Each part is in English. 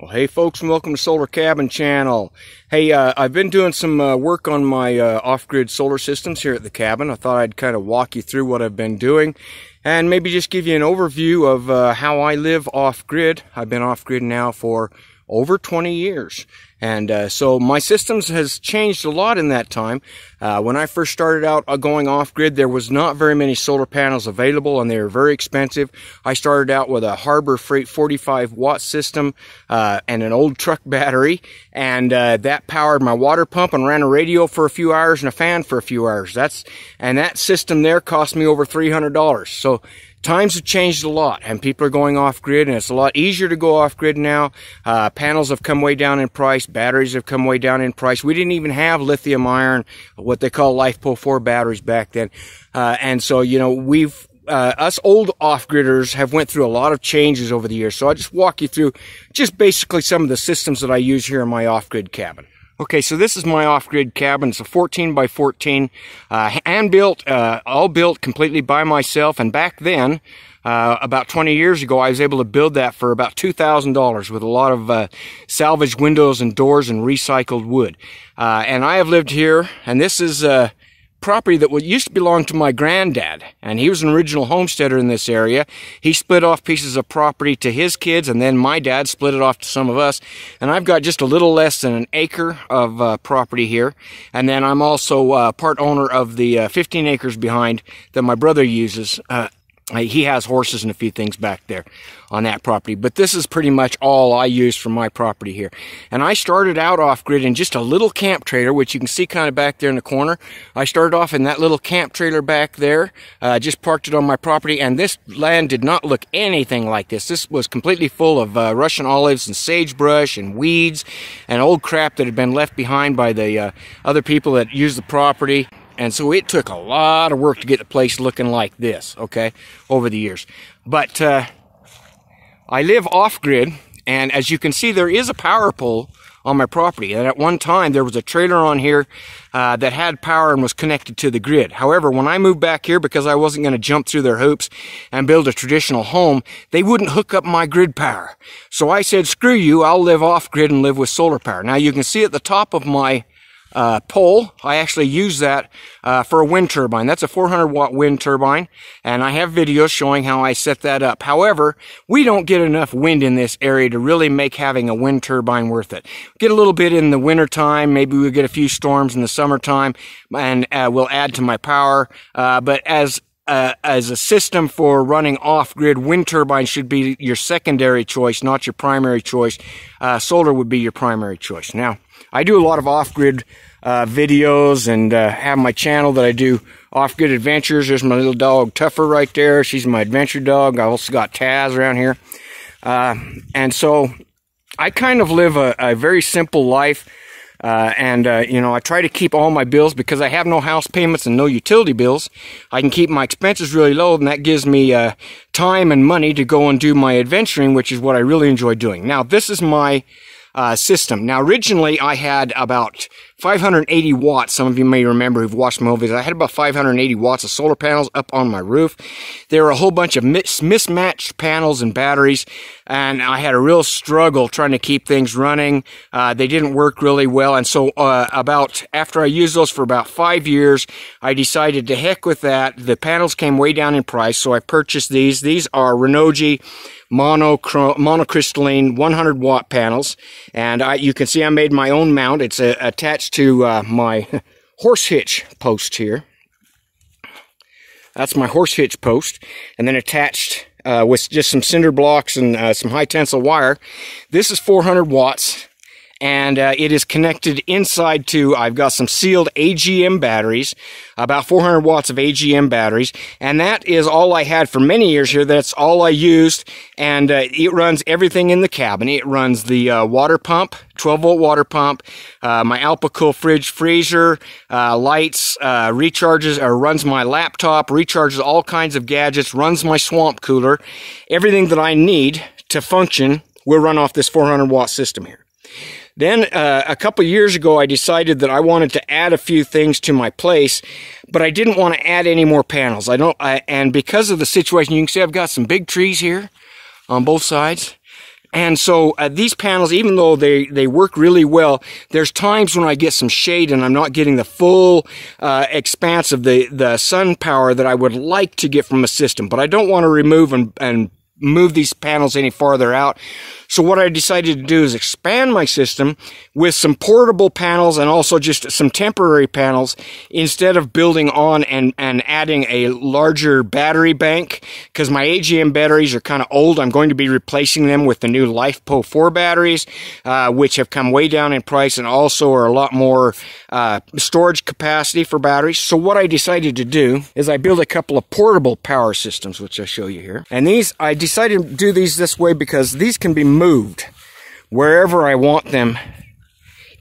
Well, hey folks, and welcome to Solar Cabin Channel. Hey, uh, I've been doing some uh, work on my uh, off-grid solar systems here at the cabin. I thought I'd kind of walk you through what I've been doing and maybe just give you an overview of uh, how I live off-grid. I've been off-grid now for over 20 years. And uh, so my systems has changed a lot in that time. Uh, when I first started out uh, going off grid, there was not very many solar panels available and they were very expensive. I started out with a Harbor Freight 45 watt system uh, and an old truck battery. And uh, that powered my water pump and ran a radio for a few hours and a fan for a few hours. That's And that system there cost me over $300. So times have changed a lot and people are going off grid and it's a lot easier to go off grid now. Uh, panels have come way down in price. Batteries have come way down in price. We didn't even have lithium iron, what they call LiFePO 4 batteries back then. Uh, and so, you know, we've, uh, us old off-gridders have went through a lot of changes over the years. So I'll just walk you through just basically some of the systems that I use here in my off-grid cabin. Okay, so this is my off-grid cabin. It's a 14 by 14, uh, hand built, uh, all built completely by myself. And back then, uh, about 20 years ago, I was able to build that for about $2,000 with a lot of uh, salvaged windows and doors and recycled wood. Uh, and I have lived here, and this is uh, property that used to belong to my granddad, and he was an original homesteader in this area. He split off pieces of property to his kids, and then my dad split it off to some of us. And I've got just a little less than an acre of uh, property here. And then I'm also uh, part owner of the uh, 15 acres behind that my brother uses uh, he has horses and a few things back there on that property. But this is pretty much all I use for my property here. And I started out off grid in just a little camp trailer, which you can see kind of back there in the corner. I started off in that little camp trailer back there, uh, just parked it on my property. And this land did not look anything like this. This was completely full of uh, Russian olives and sagebrush and weeds and old crap that had been left behind by the uh, other people that used the property. And so it took a lot of work to get the place looking like this, okay, over the years. But uh, I live off grid, and as you can see, there is a power pole on my property. And at one time, there was a trailer on here uh, that had power and was connected to the grid. However, when I moved back here, because I wasn't going to jump through their hoops and build a traditional home, they wouldn't hook up my grid power. So I said, screw you, I'll live off grid and live with solar power. Now you can see at the top of my uh, pole. I actually use that uh, for a wind turbine. That's a 400 watt wind turbine, and I have videos showing how I set that up. However, we don't get enough wind in this area to really make having a wind turbine worth it. Get a little bit in the wintertime, maybe we'll get a few storms in the summertime, and uh, we'll add to my power. Uh, but as uh, as a system for running off-grid, wind turbines should be your secondary choice, not your primary choice. Uh, solar would be your primary choice. Now, I do a lot of off-grid uh, videos and uh, have my channel that I do off-grid adventures. There's my little dog Tougher right there. She's my adventure dog. I also got Taz around here. Uh, and so I kind of live a, a very simple life. Uh, and, uh, you know, I try to keep all my bills because I have no house payments and no utility bills. I can keep my expenses really low and that gives me, uh, time and money to go and do my adventuring, which is what I really enjoy doing. Now, this is my, uh, system. Now, originally I had about 580 watts. Some of you may remember who've watched my videos. I had about 580 watts of solar panels up on my roof. There were a whole bunch of mis mismatched panels and batteries, and I had a real struggle trying to keep things running. Uh, they didn't work really well, and so uh, about after I used those for about five years, I decided to heck with that. The panels came way down in price, so I purchased these. These are mono monocrystalline 100 watt panels. And I, you can see I made my own mount. It's uh, attached to uh, my horse hitch post here. That's my horse hitch post. And then attached uh, with just some cinder blocks and uh, some high tensile wire. This is 400 watts and uh, it is connected inside to, I've got some sealed AGM batteries, about 400 watts of AGM batteries, and that is all I had for many years here. That's all I used, and uh, it runs everything in the cabin. It runs the uh, water pump, 12 volt water pump, uh, my Alpicool fridge freezer, uh, lights, uh, recharges, or runs my laptop, recharges all kinds of gadgets, runs my swamp cooler. Everything that I need to function will run off this 400 watt system here. Then uh, a couple years ago, I decided that I wanted to add a few things to my place, but I didn't want to add any more panels. I don't, I, and because of the situation, you can see I've got some big trees here on both sides. And so uh, these panels, even though they, they work really well, there's times when I get some shade and I'm not getting the full uh, expanse of the, the sun power that I would like to get from a system. But I don't want to remove and, and move these panels any farther out. So what I decided to do is expand my system with some portable panels and also just some temporary panels instead of building on and, and adding a larger battery bank because my AGM batteries are kind of old. I'm going to be replacing them with the new LiFePO 4 batteries, uh, which have come way down in price and also are a lot more uh, storage capacity for batteries. So what I decided to do is I built a couple of portable power systems, which I show you here. And these, I decided to do these this way because these can be moved wherever I want them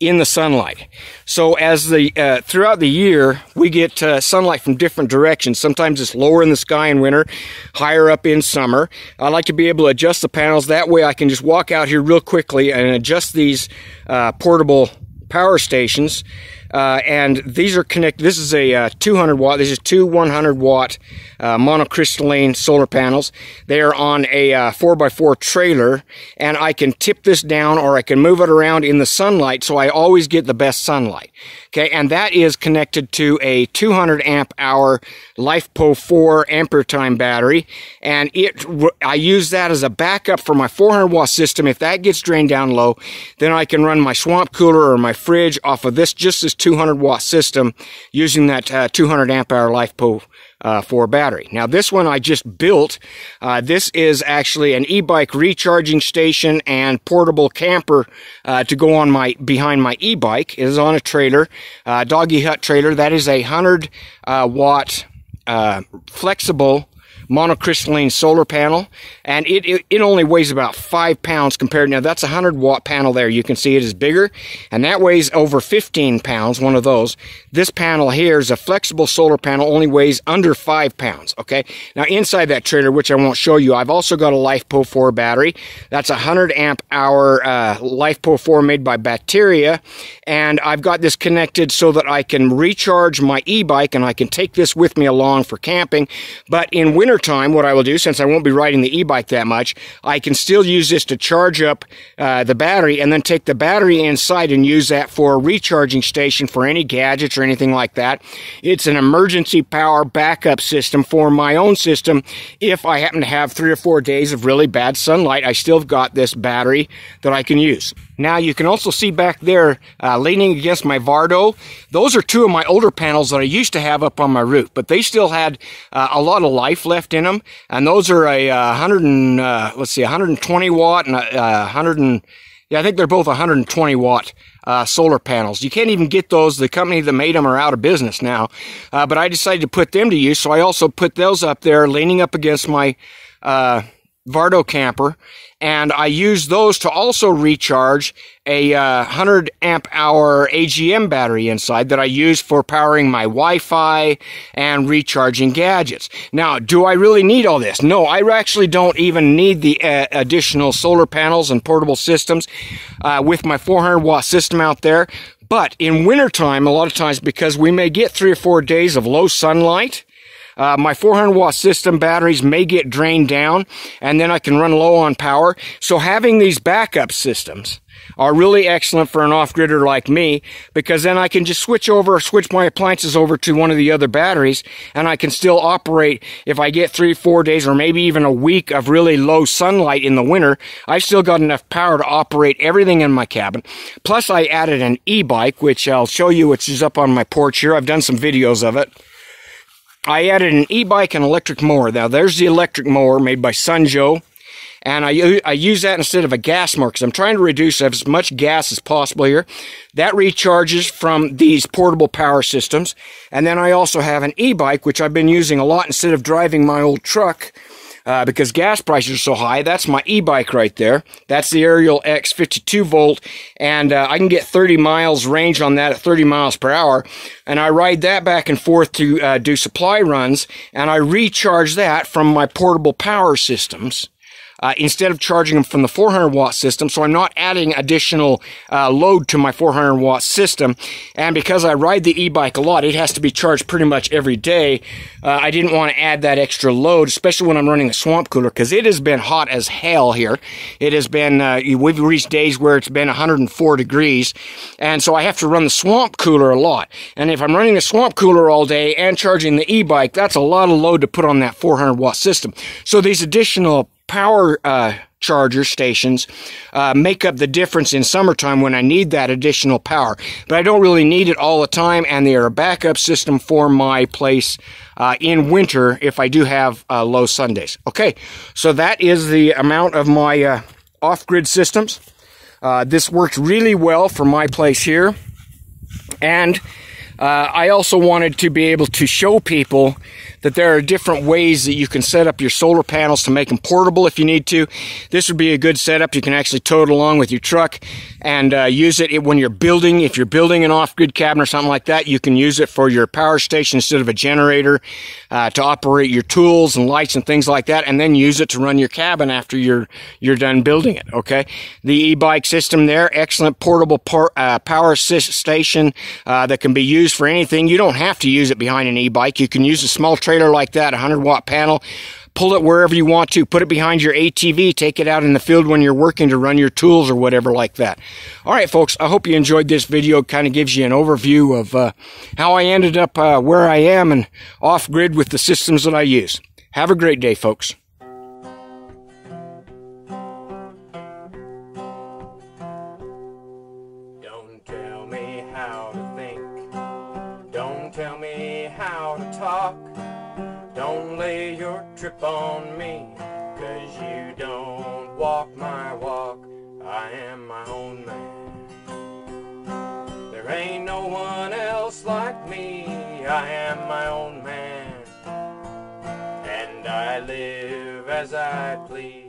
in the sunlight. So as the uh, throughout the year, we get uh, sunlight from different directions. Sometimes it's lower in the sky in winter, higher up in summer. I like to be able to adjust the panels. That way I can just walk out here real quickly and adjust these uh, portable power stations uh, and these are connected. This is a uh, 200 watt. This is two 100 watt uh, monocrystalline solar panels. They are on a 4x4 uh, trailer, and I can tip this down or I can move it around in the sunlight, so I always get the best sunlight. Okay, and that is connected to a 200 amp hour LiFePO 4 ampere time battery, and it I use that as a backup for my 400 watt system. If that gets drained down low, then I can run my swamp cooler or my fridge off of this just this 200 watt system using that uh, 200 amp hour LiFePO uh, 4 battery. Now this one I just built. Uh, this is actually an e-bike recharging station and portable camper uh, to go on my behind my e-bike. It is on a trailer, uh, doggy hut trailer. That is a 100 uh, watt uh, flexible monocrystalline solar panel, and it, it, it, only weighs about five pounds compared. Now that's a hundred watt panel there. You can see it is bigger, and that weighs over 15 pounds. One of those. This panel here is a flexible solar panel, only weighs under five pounds. Okay. Now inside that trailer, which I won't show you, I've also got a LiFePO 4 battery. That's a hundred amp hour uh, LiFePO 4 made by Bacteria, and I've got this connected so that I can recharge my e-bike and I can take this with me along for camping. But in winter time, what I will do, since I won't be riding the e-bike that much, I can still use this to charge up uh, the battery and then take the battery inside and use that for a recharging station for any gadgets or anything like that. It's an emergency power backup system for my own system. If I happen to have three or four days of really bad sunlight, I still have got this battery that I can use. Now you can also see back there uh, leaning against my Vardo. Those are two of my older panels that I used to have up on my roof, but they still had uh, a lot of life left in them. And those are a uh, 100 and, uh, let's see, 120 watt and a, uh, 100 and, yeah, I think they're both 120 watt uh, solar panels. You can't even get those. The company that made them are out of business now. Uh, but I decided to put them to use, so I also put those up there, leaning up against my uh, Vardo camper, and I use those to also recharge a uh, 100 amp hour AGM battery inside that I use for powering my Wi-Fi and recharging gadgets. Now, do I really need all this? No, I actually don't even need the uh, additional solar panels and portable systems uh, with my 400 watt system out there. But in wintertime, a lot of times because we may get three or four days of low sunlight, uh, my 400 watt system batteries may get drained down and then I can run low on power. So having these backup systems are really excellent for an off-gridder like me because then I can just switch over, or switch my appliances over to one of the other batteries and I can still operate if I get three, four days or maybe even a week of really low sunlight in the winter. I still got enough power to operate everything in my cabin. Plus I added an e-bike, which I'll show you, which is up on my porch here. I've done some videos of it. I added an e-bike and electric mower. Now there's the electric mower made by Sunjoe. And I, I use that instead of a gas mower because I'm trying to reduce as much gas as possible here. That recharges from these portable power systems. And then I also have an e-bike, which I've been using a lot instead of driving my old truck uh, because gas prices are so high. That's my e-bike right there. That's the Ariel X 52 volt, and uh, I can get 30 miles range on that at 30 miles per hour. And I ride that back and forth to uh, do supply runs, and I recharge that from my portable power systems. Uh, instead of charging them from the 400 watt system. So I'm not adding additional uh, load to my 400 watt system. And because I ride the e-bike a lot, it has to be charged pretty much every day. Uh, I didn't want to add that extra load, especially when I'm running a swamp cooler, because it has been hot as hell here. It has been, uh, we've reached days where it's been 104 degrees. And so I have to run the swamp cooler a lot. And if I'm running the swamp cooler all day and charging the e-bike, that's a lot of load to put on that 400 watt system. So these additional power uh, charger stations uh, make up the difference in summertime when I need that additional power. But I don't really need it all the time, and they are a backup system for my place uh, in winter if I do have uh, low Sundays. Okay, so that is the amount of my uh, off-grid systems. Uh, this works really well for my place here. And uh, I also wanted to be able to show people that there are different ways that you can set up your solar panels to make them portable if you need to. This would be a good setup. You can actually tow it along with your truck and uh, use it when you're building. If you're building an off-grid cabin or something like that, you can use it for your power station instead of a generator uh, to operate your tools and lights and things like that, and then use it to run your cabin after you're you're done building it. Okay, the e-bike system there, excellent portable por uh, power station uh, that can be used for anything. You don't have to use it behind an e-bike. You can use a small trailer like that, a 100 watt panel, pull it wherever you want to, put it behind your ATV, take it out in the field when you're working to run your tools or whatever like that. All right, folks, I hope you enjoyed this video. Kind of gives you an overview of uh, how I ended up uh, where I am and off grid with the systems that I use. Have a great day, folks. tell me how to talk. Don't lay your trip on me, cause you don't walk my walk. I am my own man. There ain't no one else like me. I am my own man. And I live as I please.